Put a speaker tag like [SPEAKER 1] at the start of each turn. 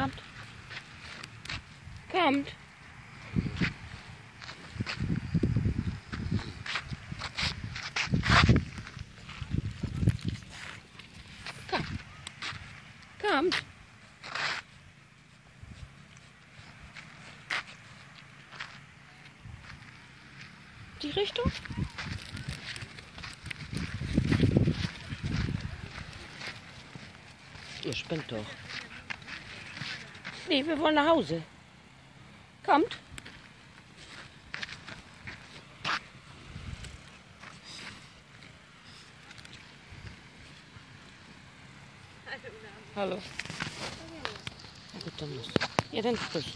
[SPEAKER 1] Kommt. Kommt. Komm. Kommt. Die Richtung? Ihr spinnt doch. Nee, wir wollen nach Hause. Kommt. Hallo. Na gut, dann los. Ja, dann sprich.